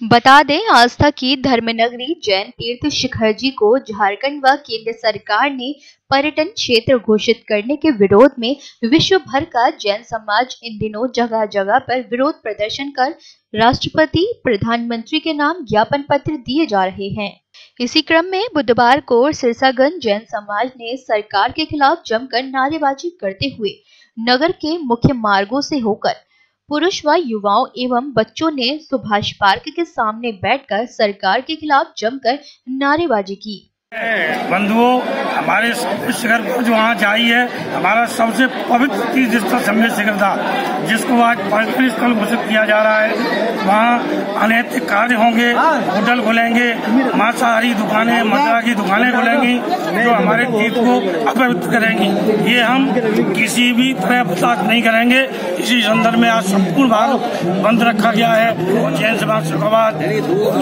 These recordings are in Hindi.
बता दें आस्था की धर्मनगरी जैन तीर्थ शिखर जी को झारखंड व केंद्र सरकार ने पर्यटन क्षेत्र घोषित करने के विरोध में विश्व भर का जैन समाज इन दिनों जगह जगह पर विरोध प्रदर्शन कर राष्ट्रपति, प्रधानमंत्री के नाम ज्ञापन पत्र दिए जा रहे हैं। इसी क्रम में बुधवार को सिरसागंज जैन समाज ने सरकार के खिलाफ जमकर नारेबाजी करते हुए नगर के मुख्य मार्गों से होकर पुरुष व युवाओं एवं बच्चों ने सुभाष पार्क के सामने बैठकर सरकार के खिलाफ जमकर नारेबाजी की। बंधुओं हमारे शिखर को जो वहाँ जाई है। हमारा सबसे पवित्र तीर्थ स्थल समय शिखर था, जिसको आज पर्यटन स्थल घोषित किया जा रहा है। वहाँ अनैतिक कार्य होंगे, होटल खुलेंगे, मांसाहारी दुकानें मदरा की दुकानें खुलेंगी, जो हमारे तीर्थ को अपवित्र करेंगी। ये हम किसी भी तरह बर्दाश्त नहीं करेंगे। इसी संदर्भ में आज संपूर्ण भारत बंद रखा गया है जैन समाज शेखोबाद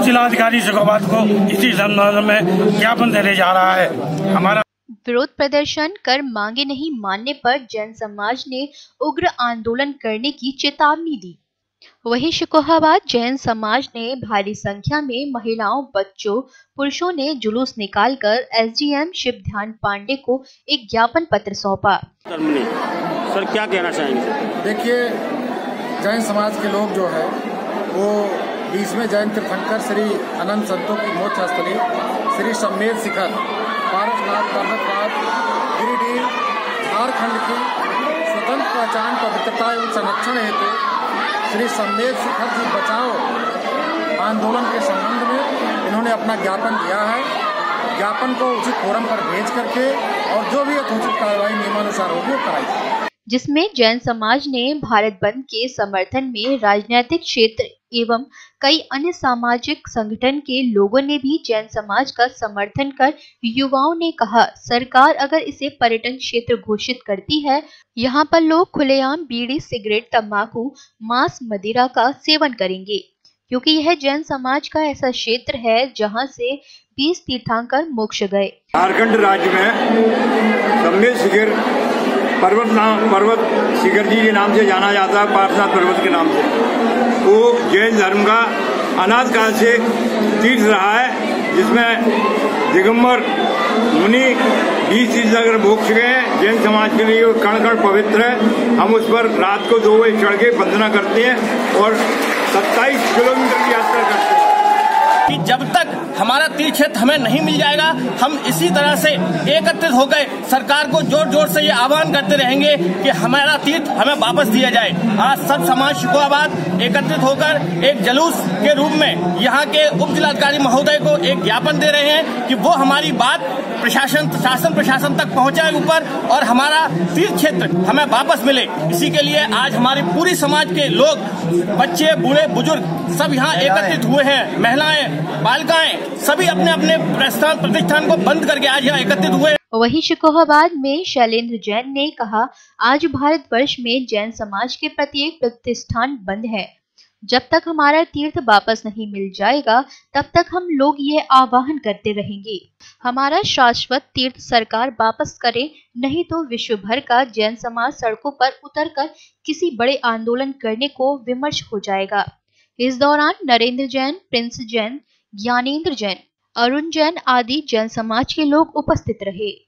जिलाधिकारी शेखोबाद को इसी संदर्भ में ज्ञापन देने जा रहा है। हमारा विरोध प्रदर्शन कर मांगे नहीं मानने पर जैन समाज ने उग्र आंदोलन करने की चेतावनी दी। वहीं शिकोहाबाद जैन समाज ने भारी संख्या में महिलाओं बच्चों पुरुषों ने जुलूस निकालकर एसडीएम शिव ध्यान पांडे को एक ज्ञापन पत्र सौंपा। सर क्या कहना चाहेंगे? देखिए जैन समाज के लोग जो है वो बीसवें जैन तीर्थंकर श्री अनंत संतों की मोक्ष स्थली श्री सम्मेद शिखर पारसनाथ पर्वतपात गिरिडीह, झारखंड की स्वतंत्र पहचान, पवित्रता एवं संरक्षण हेतु श्री शिखर जी बचाओ आंदोलन के संबंध में इन्होंने अपना ज्ञापन दिया है। ज्ञापन को उचित फोरम पर भेज करके और जो भी यथोचित कार्रवाई नियमानुसार होगी वो कराई जिसमें जैन समाज ने भारत बंद के समर्थन में राजनीतिक क्षेत्र एवं कई अन्य सामाजिक संगठन के लोगों ने भी जैन समाज का समर्थन कर युवाओं ने कहा, सरकार अगर इसे पर्यटन क्षेत्र घोषित करती है, यहाँ पर लोग खुलेआम बीड़ी, सिगरेट तम्बाकू मांस, मदिरा का सेवन करेंगे। क्योंकि यह जैन समाज का ऐसा क्षेत्र है जहाँ से 20 तीर्थांकर मोक्ष गए। झारखंड राज्य में पर्वत नाम, पर्वत शिखर जी के नाम से जाना जाता है पार्शनाथ पर्वत के नाम से। वो जैन धर्म का अनाथ काल से तीर्थ रहा है, जिसमें दिगंबर, मुनि, बीस तीर्थ अगर मोक्ष गए जैन समाज के लिए कण कण पवित्र है। हम उस पर रात को दो बजे चढ़ के वंदना करते हैं और सत्ताईस किलोमीटर की हैं कि जब तक हमारा तीर्थ क्षेत्र हमें नहीं मिल जाएगा, हम इसी तरह से एकत्रित हो गए सरकार को ज़ोर ज़ोर से ये आह्वान करते रहेंगे कि हमारा तीर्थ हमें वापस दिया जाए। आज सब समाज शिकोहाबाद एकत्रित होकर एक जलूस के रूप में यहाँ के उप जिलाधिकारी महोदय को एक ज्ञापन दे रहे हैं कि वो हमारी बात प्रशासन, शासन प्रशासन तक पहुँचाए ऊपर और हमारा तीर्थ क्षेत्र हमें वापस मिले। इसी के लिए आज हमारी पूरी समाज के लोग, बच्चे, बूढ़े, बुज़ुर्ग सब यहाँ एकत्रित हुए हैं, महिलाएँ बालिकाएँ सभी अपने अपने प्रस्थान प्रतिष्ठान को बंद करके आज यहाँ एकत्रित हुए वहीं शिकोहाबाद में शैलेंद्र जैन ने कहा, आज भारत वर्ष में जैन समाज के प्रत्येक प्रतिष्ठान बंद है। जब तक हमारा तीर्थ वापस नहीं मिल जाएगा, तब तक हम लोग ये आवाहन करते रहेंगे। हमारा शाश्वत तीर्थ सरकार वापस करे, नहीं तो विश्व भर का जैन समाज सड़कों पर उतरकर किसी बड़े आंदोलन करने को विमर्श हो जाएगा। इस दौरान नरेंद्र जैन, प्रिंस जैन ज्ञानेन्द्र जैन, अरुण जैन आदि जैन समाज के लोग उपस्थित रहे।